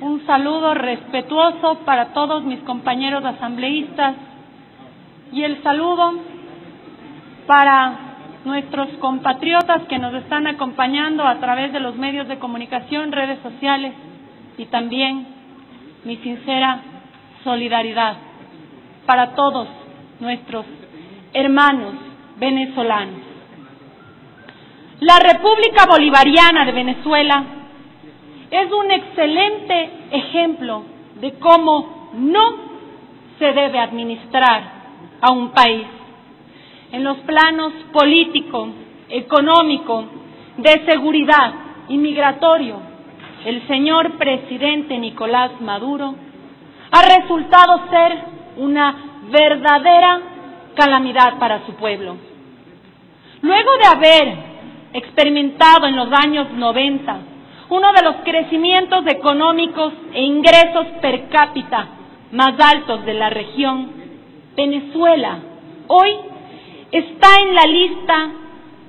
un saludo respetuoso para todos mis compañeros asambleístas y el saludo para nuestros compatriotas que nos están acompañando a través de los medios de comunicación, redes sociales y también mi sincera solidaridad para todos nuestros hermanos venezolanos. La República Bolivariana de Venezuela es un excelente ejemplo de cómo no se debe administrar a un país en los planos político, económico, de seguridad y migratorio. El señor presidente Nicolás Maduro ha resultado ser una verdadera calamidad para su pueblo. Luego de haber experimentado en los años 90 uno de los crecimientos económicos e ingresos per cápita más altos de la región, Venezuela hoy está en la lista,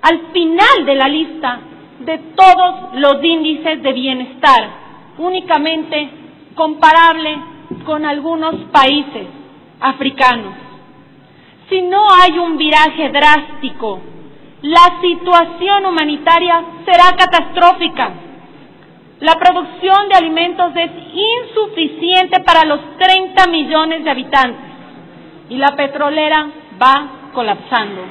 al final de la lista de todos los índices de bienestar, únicamente comparable con algunos países africanos. Si no hay un viraje drástico, la situación humanitaria será catastrófica. La producción de alimentos es insuficiente para los 30 millones de habitantes y la petrolera va colapsando.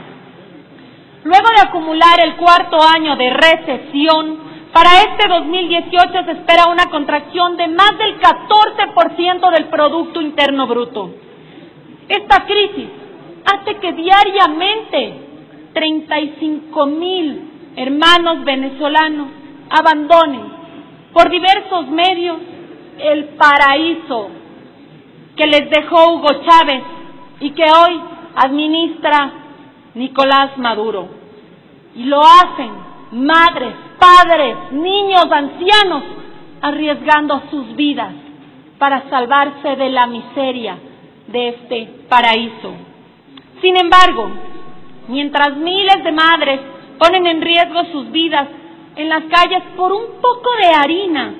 Luego de acumular el cuarto año de recesión, para este 2018 se espera una contracción de más del 14% del Producto Interno Bruto. Esta crisis hace que diariamente 35 mil hermanos venezolanos abandonen por diversos medios el paraíso que les dejó Hugo Chávez y que hoy administra Nicolás Maduro. Y lo hacen madres, padres, niños, ancianos, arriesgando sus vidas para salvarse de la miseria de este paraíso. Sin embargo, mientras miles de madres ponen en riesgo sus vidas en las calles por un poco de harina,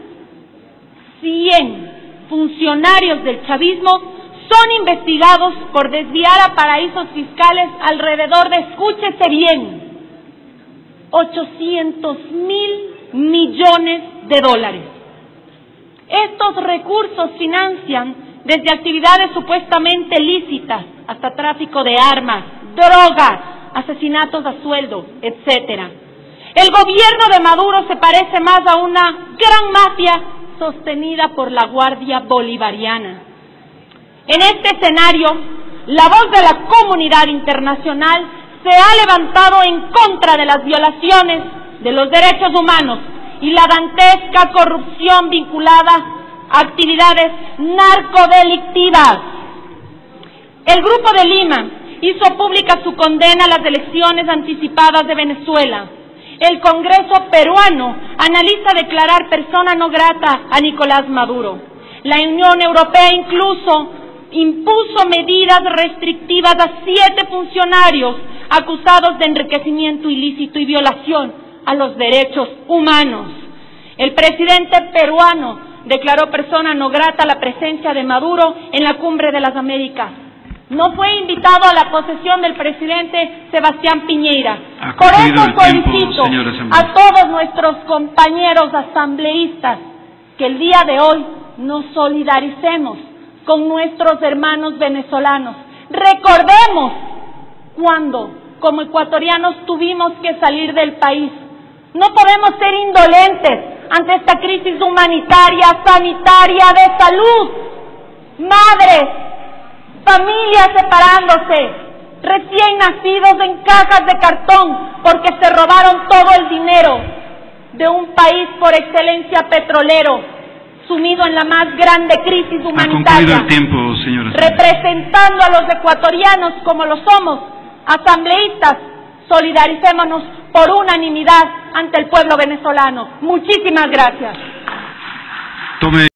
100 funcionarios del chavismo son investigados por desviar a paraísos fiscales alrededor de, escúchese bien, 800 mil millones de dólares. Estos recursos financian desde actividades supuestamente lícitas hasta tráfico de armas, drogas, asesinatos a sueldo, etcétera. El gobierno de Maduro se parece más a una gran mafia sostenida por la Guardia Bolivariana. En este escenario, la voz de la comunidad internacional se ha levantado en contra de las violaciones de los derechos humanos y la dantesca corrupción vinculada a actividades narcodelictivas. El Grupo de Lima hizo pública su condena a las elecciones anticipadas de Venezuela. El Congreso peruano analiza declarar persona no grata a Nicolás Maduro. La Unión Europea incluso impuso medidas restrictivas a siete funcionarios acusados de enriquecimiento ilícito y violación a los derechos humanos. El presidente peruano declaró persona no grata la presencia de Maduro en la cumbre de las Américas. No fue invitado a la posesión del presidente Sebastián Piñera. Por eso solicito a todos nuestros compañeros asambleístas que el día de hoy nos solidaricemos con nuestros hermanos venezolanos. Recordemos cuando como ecuatorianos tuvimos que salir del país. No podemos ser indolentes ante esta crisis humanitaria, sanitaria, de salud. Madres, familias separándose, recién nacidos en cajas de cartón porque se robaron todo el dinero de un país por excelencia petrolero, sumido en la más grande crisis humanitaria. el tiempo, señora. Representando a los ecuatorianos como lo somos, asambleístas, solidaricémonos por unanimidad ante el pueblo venezolano. Muchísimas gracias. Tome